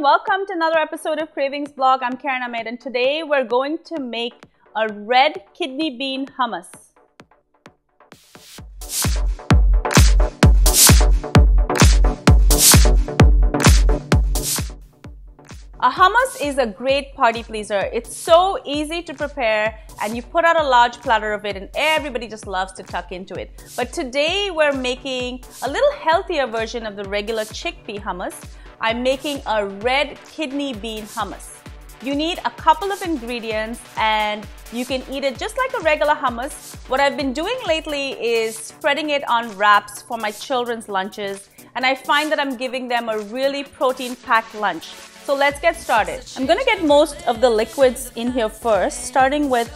welcome to another episode of Kravings Blog. I'm Karen Ahmed and today we're going to make a red kidney bean hummus. A hummus is a great party pleaser. It's so easy to prepare and you put out a large platter of it and everybody just loves to tuck into it. But today we're making a little healthier version of the regular chickpea hummus. I'm making a red kidney bean hummus. You need a couple of ingredients and you can eat it just like a regular hummus. What I've been doing lately is spreading it on wraps for my children's lunches and I find that I'm giving them a really protein packed lunch. So let's get started. I'm gonna get most of the liquids in here first, starting with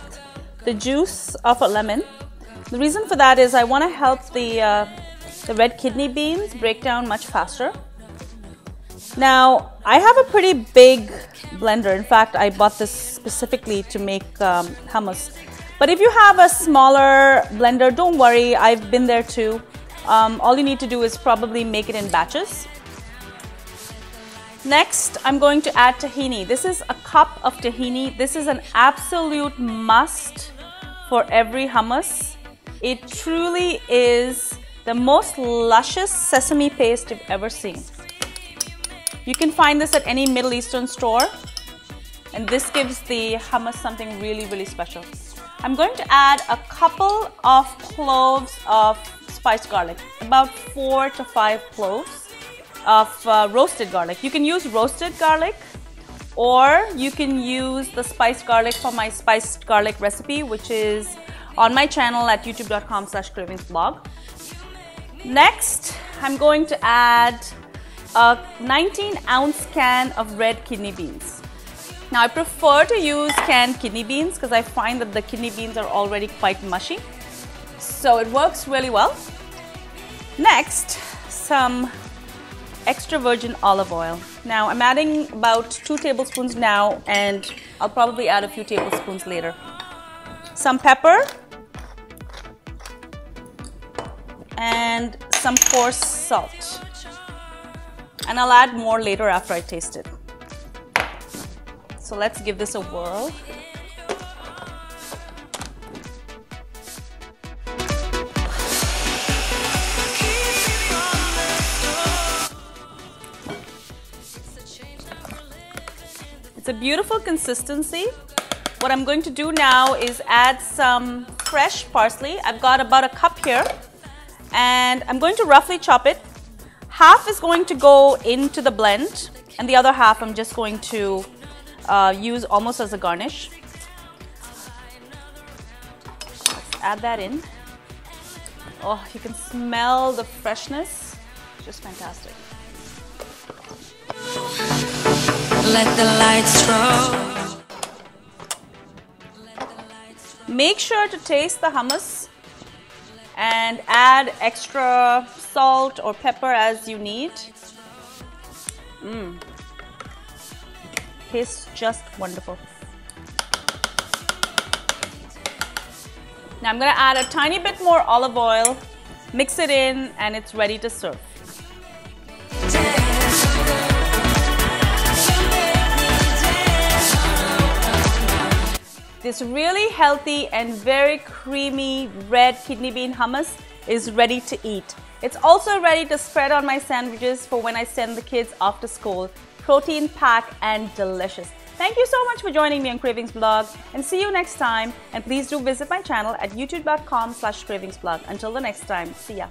the juice of a lemon. The reason for that is I wanna help the, uh, the red kidney beans break down much faster. Now, I have a pretty big blender. In fact, I bought this specifically to make um, hummus. But if you have a smaller blender, don't worry, I've been there too. Um, all you need to do is probably make it in batches. Next, I'm going to add tahini. This is a cup of tahini. This is an absolute must for every hummus. It truly is the most luscious sesame paste you've ever seen. You can find this at any Middle Eastern store. And this gives the hummus something really, really special. I'm going to add a couple of cloves of spiced garlic, about four to five cloves of uh, roasted garlic. You can use roasted garlic or you can use the spiced garlic from my spiced garlic recipe which is on my channel at youtube.com slash kravingsblog. Next, I'm going to add a 19 ounce can of red kidney beans. Now I prefer to use canned kidney beans because I find that the kidney beans are already quite mushy. So it works really well. Next, some extra virgin olive oil. Now I'm adding about two tablespoons now and I'll probably add a few tablespoons later. Some pepper and some coarse salt. And I'll add more later after I taste it. So let's give this a whirl. It's a beautiful consistency. What I'm going to do now is add some fresh parsley. I've got about a cup here and I'm going to roughly chop it. Half is going to go into the blend and the other half I'm just going to uh, use almost as a garnish. Let's add that in. Oh, you can smell the freshness. Just fantastic. Let the. Make sure to taste the hummus and add extra salt or pepper as you need. Mmm. Tastes just wonderful. Now I'm to add a tiny bit more olive oil, mix it in, and it's ready to serve. This really healthy and very creamy red kidney bean hummus is ready to eat. It's also ready to spread on my sandwiches for when I send the kids to school. Protein packed and delicious. Thank you so much for joining me on Kravings Blog and see you next time. And please do visit my channel at youtube.com slash kravingsblog. Until the next time, see ya.